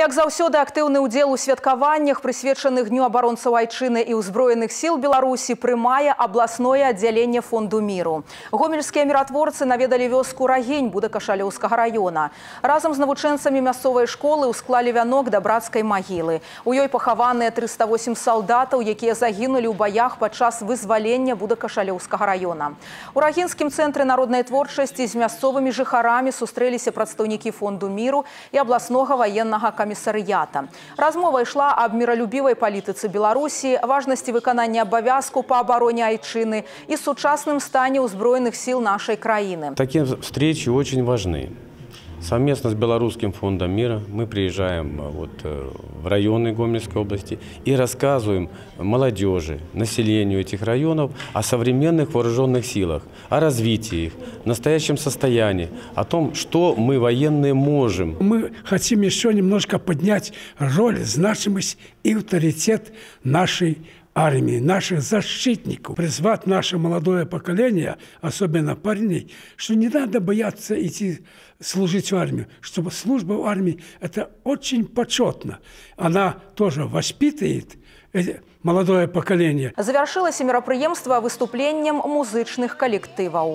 Як заўсёды актыўны ўдзел у святкаваннях, прысвечаных дню абаронцаў айчыны і ўзброеных сіл Беларусі прымае абласное аддзяленне фонду міру. Гомельскія міратворцы наведалі вёску рагень будакашалёўскага района. Разам з навучэнцамі мясцовай школы ўсклалі вянок да брацкай магілы. У ёй пахаваныя 308 салдатаў, якія загінулі ў баях падчас вызвалення будакашалёўскага района. У рагінскім цэнтры народнай творчасці з мясцовымі жыхарамі сустрэліся прадстаўнікі фонду міру і абласнога ваеннага камісара камісарыята. Размова ішла аб міралюбівай палітыцы Беларусі, важнасці выканання абавязку па абароне айчыны і сучасным стане ўзброеных сіл нашай краіны. Такие встречи очень важны. Совместно с Белорусским фондом мира мы приезжаем вот, э, в районы Гомельской области и рассказываем молодежи, населению этих районов о современных вооруженных силах, о развитии их, настоящем состоянии, о том, что мы военные можем. Мы хотим еще немножко поднять роль, значимость и авторитет нашей армии, наших защитников, призвать наше молодое поколение, особенно парней, что не надо бояться идти служить в армию, чтобы служба в армии – это очень почетно. Она тоже воспитывает молодое поколение. Завяршылася мерапрыемства выступленнем музычных калектываў.